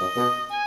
Música